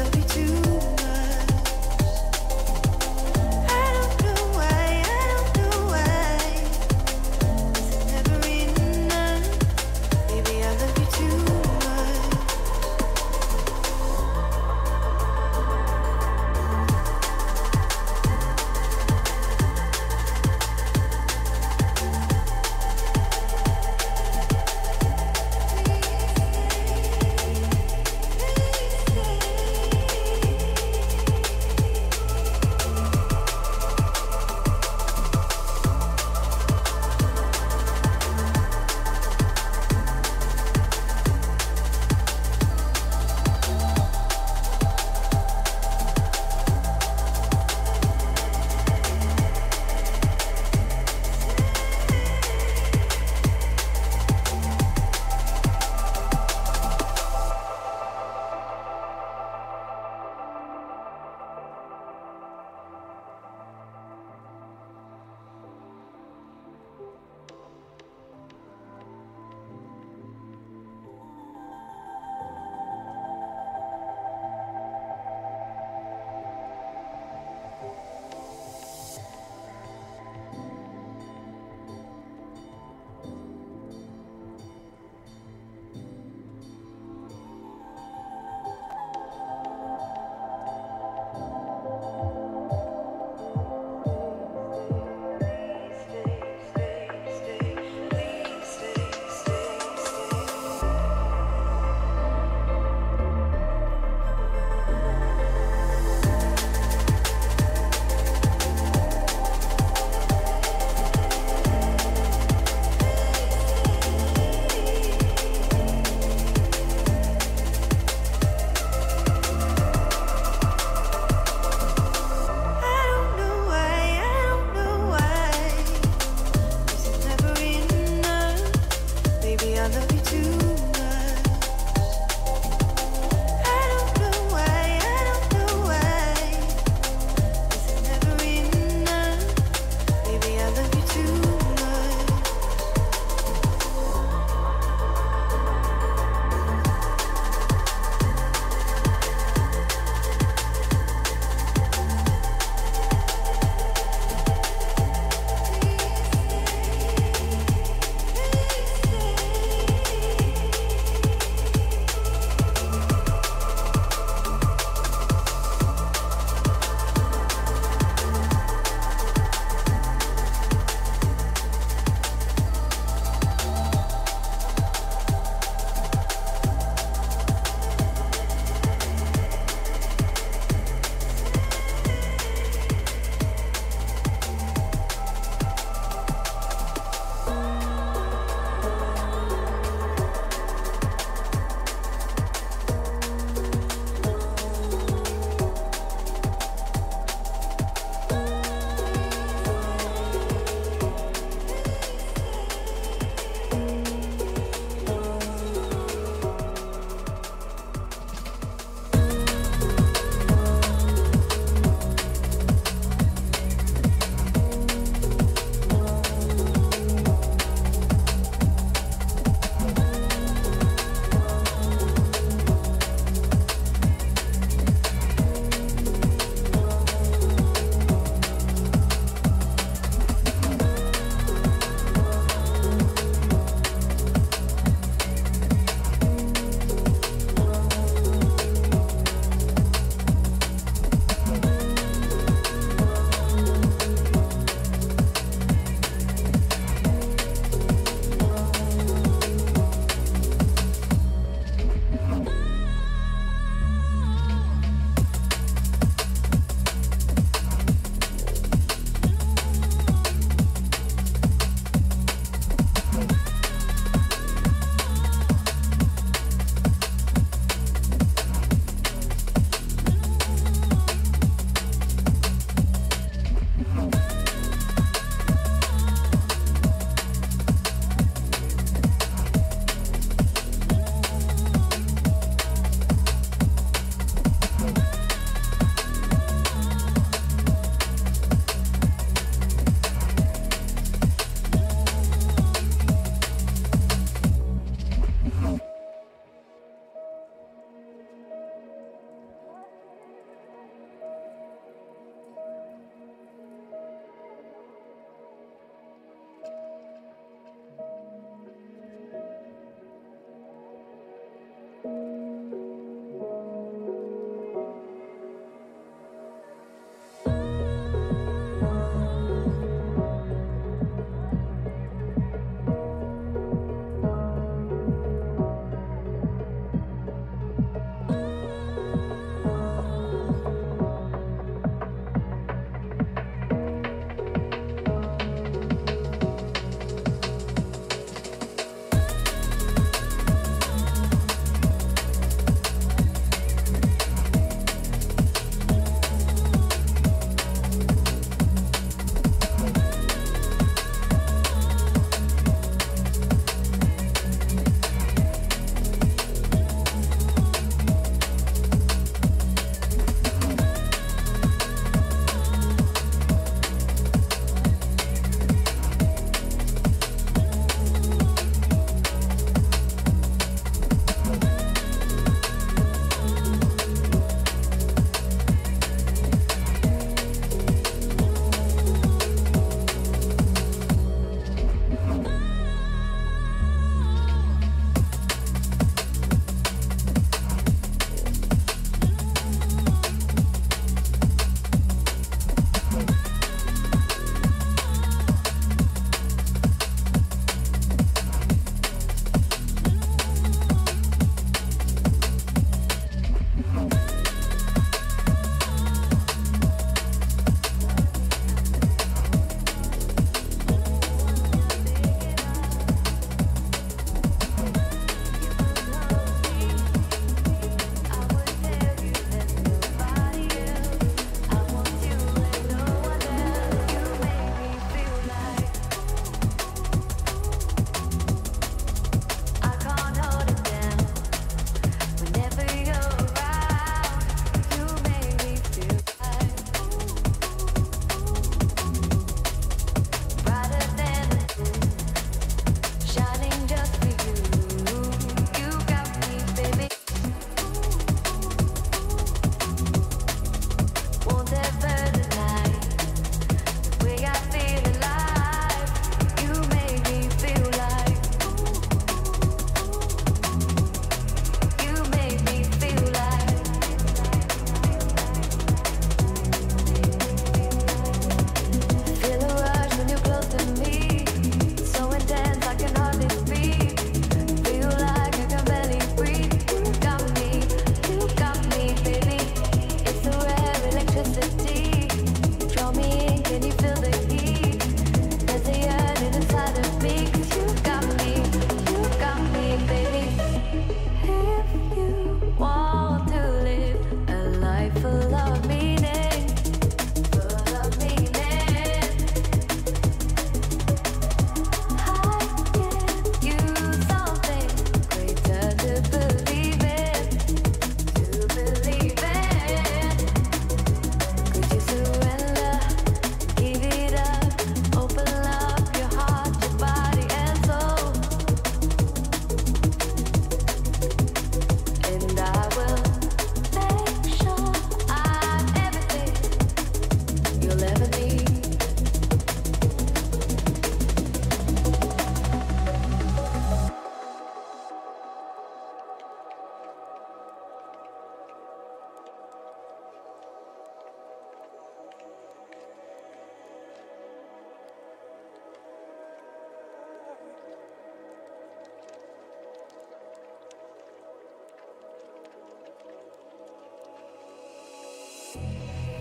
love you too.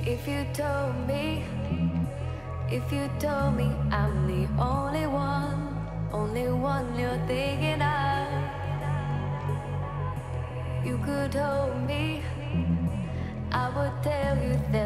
If you told me, if you told me I'm the only one, only one you're thinking of, you could hold me. I would tell you there's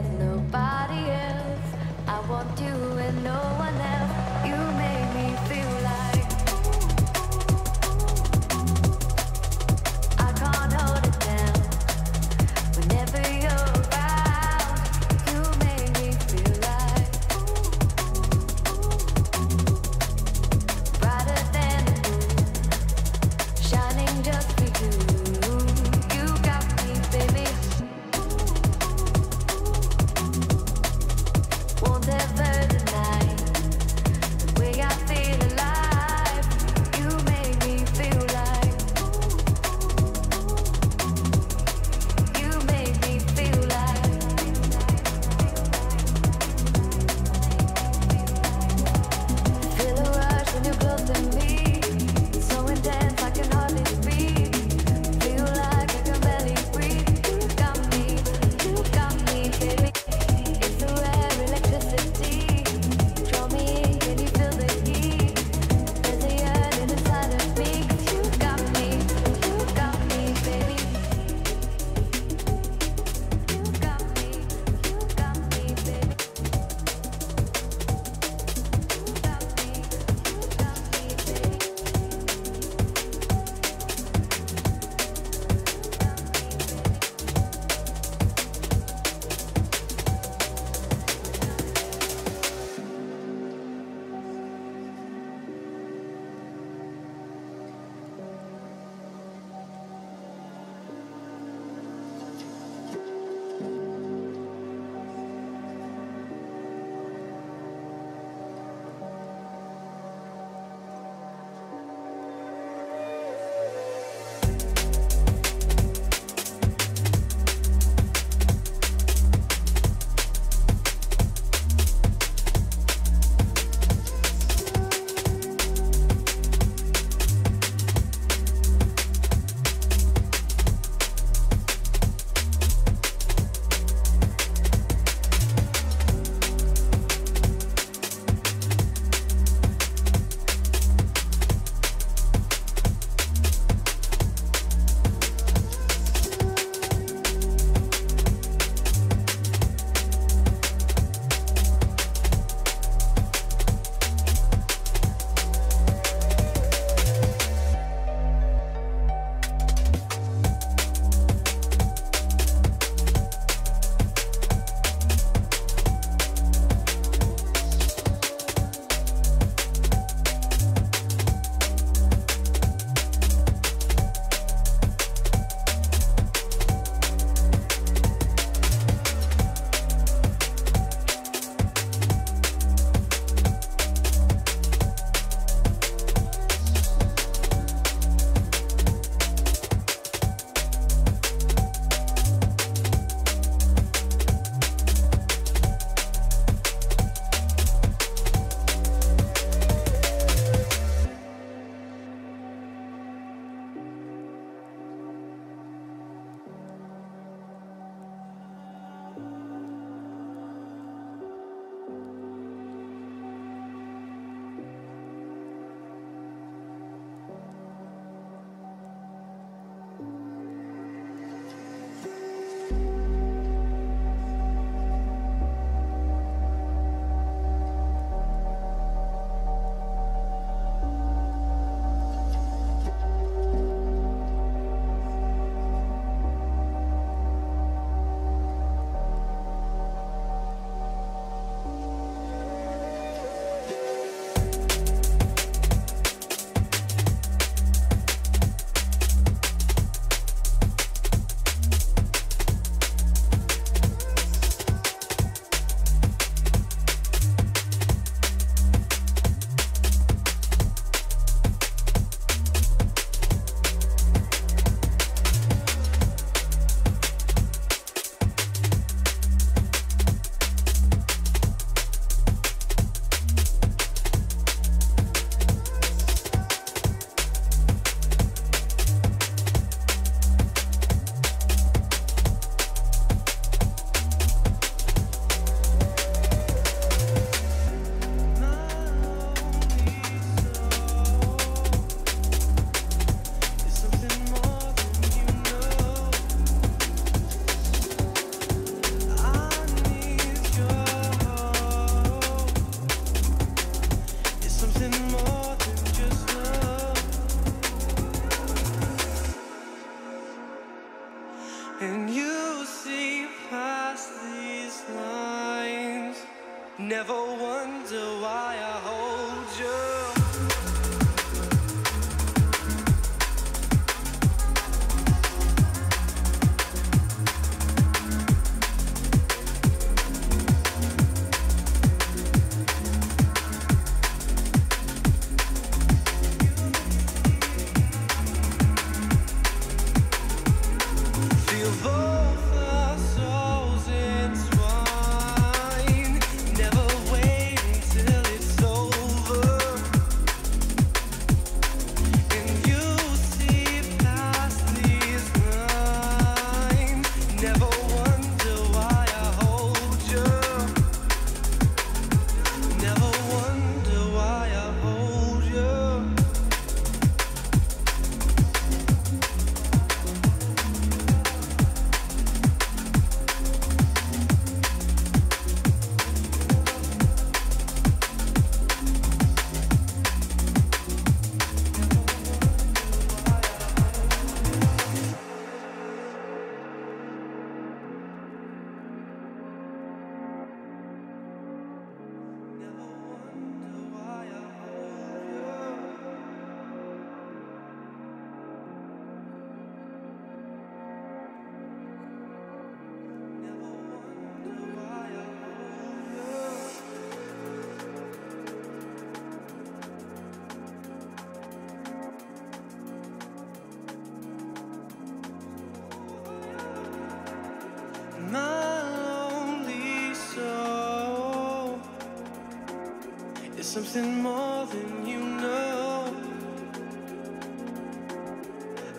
something more than you know.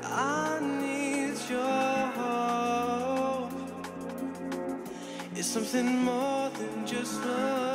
I need your hope. It's something more than just love.